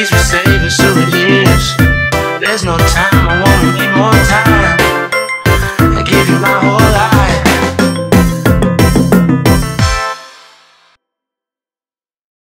please resist.